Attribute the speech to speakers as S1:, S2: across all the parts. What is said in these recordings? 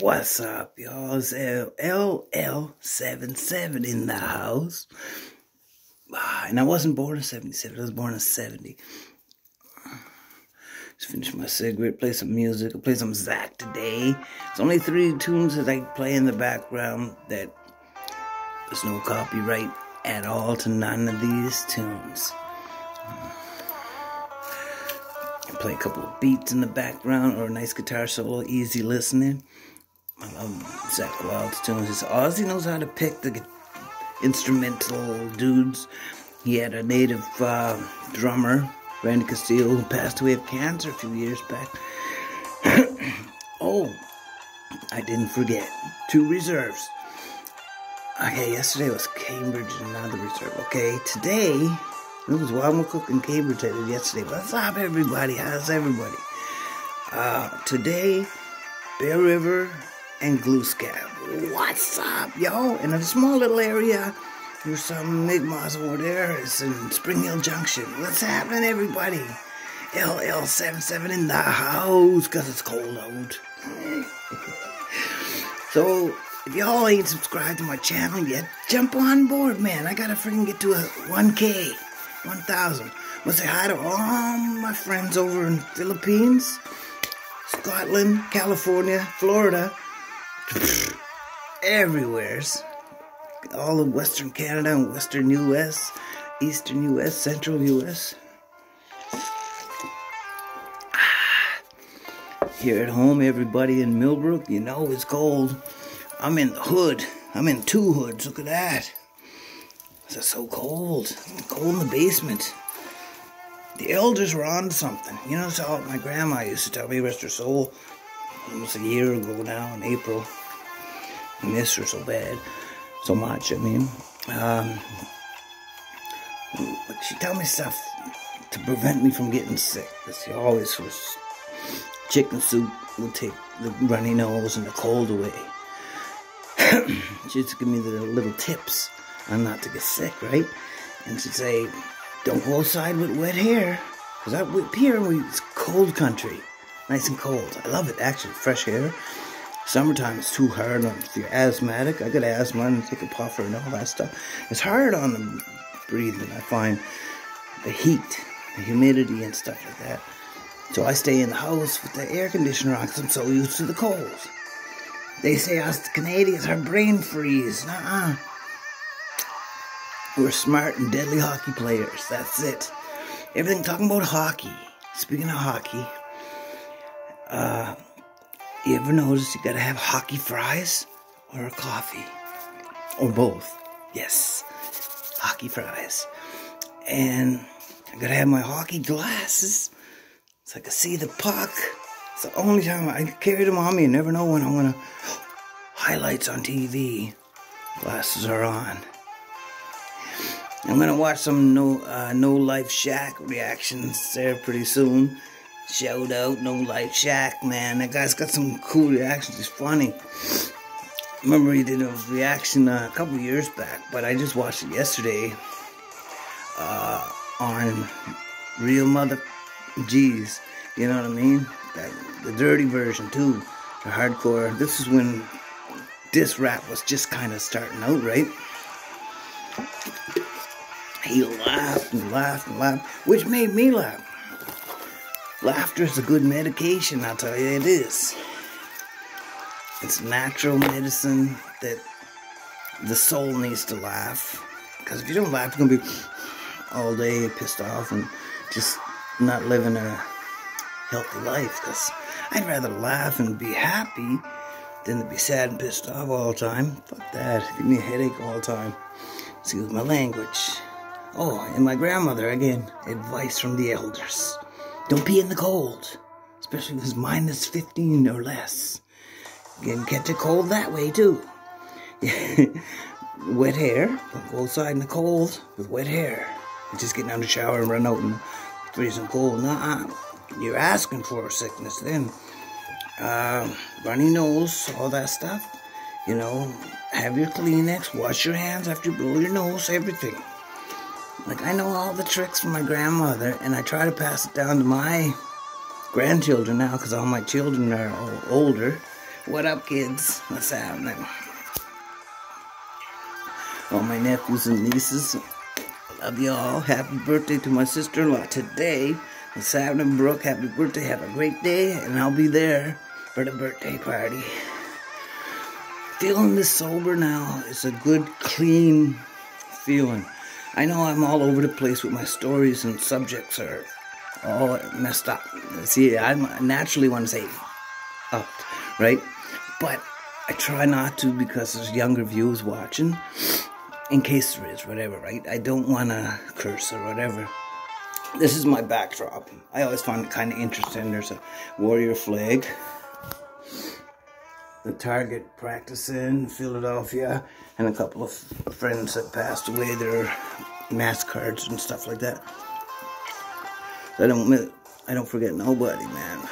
S1: What's up, y'all? It's LL77 in the house. Ah, and I wasn't born in 77, I was born in 70. Just finished my cigarette, play some music, play some Zakk today. It's only three tunes that I play in the background that there's no copyright at all to none of these tunes. I play a couple of beats in the background or a nice guitar solo, easy listening. I love Zakk Wylde's tunes. Ozzy knows how to pick the instrumental dudes. He had a native uh, drummer, Randy Castillo, who passed away of cancer a few years back. oh, I didn't forget. Two reserves. Okay, yesterday was Cambridge and another reserve. Okay, today, it was Wild Cook in Cambridge I did yesterday. What's up, everybody? How's everybody? Uh, today, Bear River and Glooscap. What's up, yo? In a small little area, there's some Mi'kmaq over there. It's in Springhill Junction. What's happening, everybody? LL77 in the house, because it's cold out. so, if y'all ain't subscribed to my channel yet, jump on board, man. I gotta freaking get to a 1K, 1,000. I'm gonna say hi to all my friends over in Philippines, Scotland, California, Florida, everywhere's. All of Western Canada and Western US, Eastern US, Central US. Ah. Here at home, everybody in Millbrook, you know it's cold. I'm in the hood. I'm in two hoods. Look at that. It's so cold. Cold in the basement. The elders were on to something. You know, so my grandma used to tell me, rest her soul, almost a year ago now in April. Miss her so bad, so much. I mean, um, she tell me stuff to prevent me from getting sick. She always was chicken soup would take the runny nose and the cold away. she'd give me the little tips on not to get sick, right? And she'd say, "Don't go outside with wet hair, because up here it's cold country." nice and cold. I love it actually, fresh air. Summertime is too hard on if you're asthmatic. I got asthma and take a puffer and all that stuff. It's hard on the breathing. I find the heat, the humidity, and stuff like that. So I stay in the house with the air conditioner on because I'm so used to the cold. They say us Canadians are brain freeze. Nuh-uh. We're smart and deadly hockey players. That's it. Everything talking about hockey. Speaking of hockey, uh, you ever notice you gotta have hockey fries or a coffee? Or both. Yes, hockey fries. And I gotta have my hockey glasses so I can see the puck. It's the only time I carry them on me. You never know when I'm gonna. Highlights on TV. Glasses are on. I'm gonna watch some no uh, NoLifeShaq reactions there pretty soon. Shout out NoLifeShaq, man. That guy's got some cool reactions. It's funny. Remember he did a reaction uh, a couple years back, but I just watched it yesterday uh, on Real Mother G's. You know what I mean? The dirty version too, the hardcore. This is when this rap was just kind of starting out, right? He laughed and laughed and laughed, which made me laugh. Laughter is a good medication, I'll tell you it is. It's natural medicine that the soul needs to laugh. Because if you don't laugh, you're going to be all day pissed off and just not living a healthy life. Because I'd rather laugh and be happy than to be sad and pissed off all the time. Fuck that. Give me a headache all the time. Excuse my language. Oh, and my grandmother, again, advice from the elders. Don't be in the cold, especially if it's minus 15 or less. You can catch a cold that way too. wet hair, don't go outside in the cold with wet hair. You just get down the shower and run out and freeze freezing cold. Nah, you're asking for a sickness then. Uh, runny nose, all that stuff. You know, have your Kleenex, wash your hands after you blow your nose, everything. Like, I know all the tricks from my grandmother, and I try to pass it down to my grandchildren now because all my children are older. What up, kids? What's happening? All my nephews and nieces, love y'all. Happy birthday to my sister-in-law today. What's happening, Brooke? Happy birthday. Have a great day, and I'll be there for the birthday party. Feeling this sober now is a good, clean feeling. I know I'm all over the place with my stories and subjects are all messed up. See, I naturally want to say up, right? But I try not to because there's younger viewers watching. In case there is, whatever, right? I don't want to curse or whatever. This is my backdrop. I always find it kind of interesting. There's a warrior flag the target practicing Philadelphia and a couple of friends that passed away their mass cards and stuff like that. I don't I don't forget nobody, man.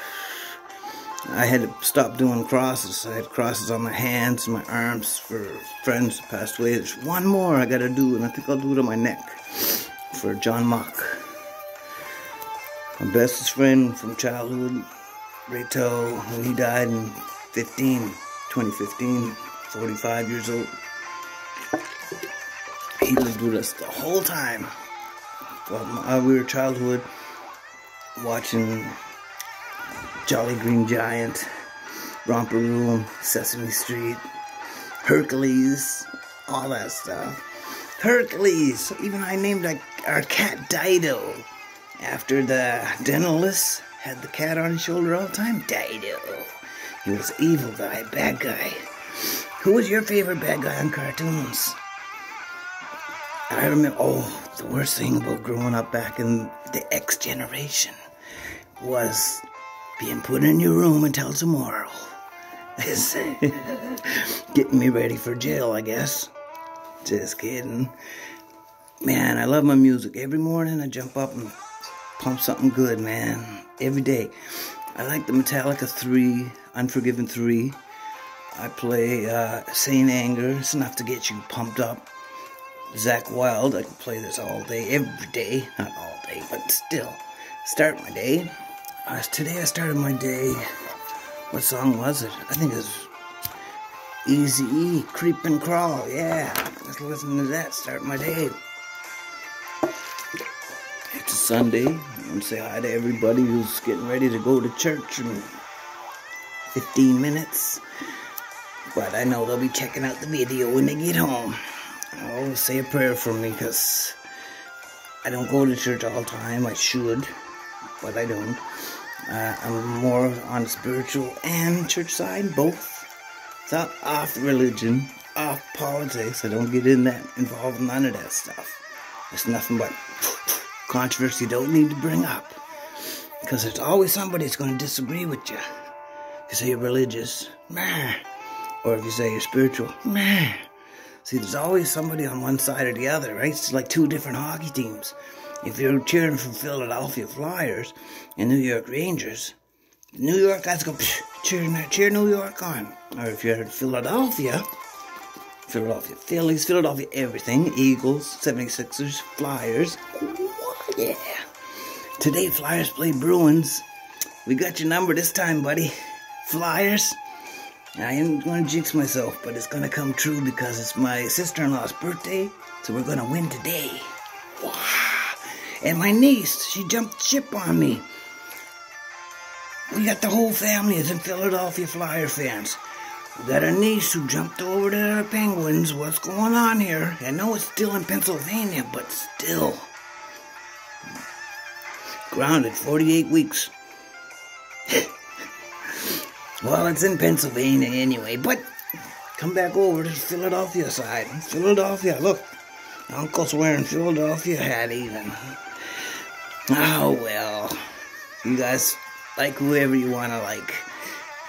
S1: I had to stop doing crosses. I had crosses on my hands and my arms for friends that passed away. There's one more I gotta do, and I think I'll do it on my neck for John Mock. My bestest friend from childhood, Rayto, when he died in 15, 2015, 45 years old. He lived with us the whole time. Well, we were childhood watching Jolly Green Giant, Romper Room, Sesame Street, Hercules, all that stuff. Hercules! Even I named our cat Dido after the dentist had the cat on his shoulder all the time. Dido. He was evil guy, bad guy. Who was your favorite bad guy on cartoons? I remember, oh, the worst thing about growing up back in the X generation was being put in your room until tomorrow. Getting me ready for jail, I guess. Just kidding. Man, I love my music. Every morning I jump up and pump something good, man. Every day. I like the Metallica 3, Unforgiven 3. I play uh, Saint Anger. It's enough to get you pumped up. Zakk Wylde. I can play this all day, every day. Not all day, but still. Start my day. Uh, today I started my day. What song was it? I think it was Easy E, Creep and Crawl. Yeah, let's listen to that. Start my day. It's a Sunday. To say hi to everybody who's getting ready to go to church in 15 minutes. But I know they'll be checking out the video when they get home. I'll say a prayer for me because I don't go to church all the time. I should, but I don't. Uh, I'm more on the spiritual and church side, both. Not off religion, off politics. I don't get in that, involved in none of that stuff. It's nothing but controversy don't need to bring up. Because there's always somebody that's going to disagree with you. If you say you're religious, meh. Or if you say you're spiritual, meh. See, there's always somebody on one side or the other, right? It's like two different hockey teams. If you're cheering for Philadelphia Flyers and New York Rangers, New York guys go cheer, cheer New York on. Or if you're in Philadelphia, Philadelphia Phillies, Philadelphia everything, Eagles, 76ers, Flyers. Yeah. Today, Flyers play Bruins. We got your number this time, buddy. Flyers. I ain't gonna jinx myself, but it's gonna come true because it's my sister-in-law's birthday, so we're gonna win today. Wow. And my niece, she jumped ship on me. We got the whole family is in Philadelphia Flyer fans. We got a niece who jumped over to the Penguins. What's going on here? I know it's still in Pennsylvania, but still. Grounded 48 weeks. well, it's in Pennsylvania anyway, but come back over to the Philadelphia side. Philadelphia, look. Uncle's wearing Philadelphia hat even. Oh, well. You guys like whoever you want to like.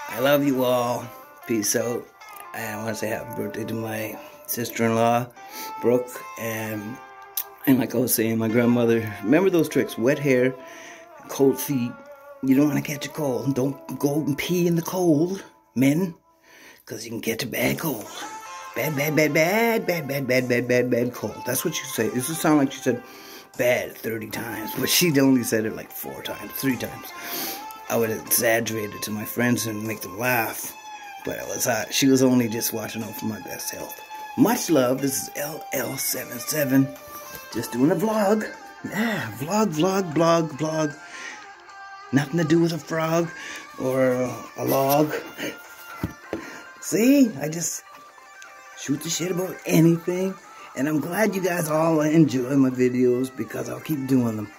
S1: I love you all. Peace out. I want to say happy birthday to my sister-in-law, Brooke, and and like I was saying, my grandmother. Remember those tricks? Wet hair, cold feet. You don't want to catch a cold. Don't go and pee in the cold, men, because you can catch a bad cold. Bad, bad, bad, bad, bad, bad, bad, bad, bad, bad cold. That's what you say. It sound like she said bad 30 times, but she only said it like four times, three times. I would exaggerate it to my friends and make them laugh. But it was hot. she was only just watching out for my best health. Much love. This is LL77. Just doing a vlog. Yeah, vlog, vlog, blog, vlog. Nothing to do with a frog or a log. See, I just shoot the shit about anything. And I'm glad you guys all enjoy my videos because I'll keep doing them.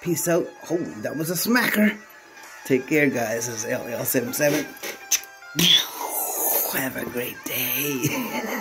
S1: Peace out. Oh, that was a smacker. Take care, guys. This is LL77. Have a great day.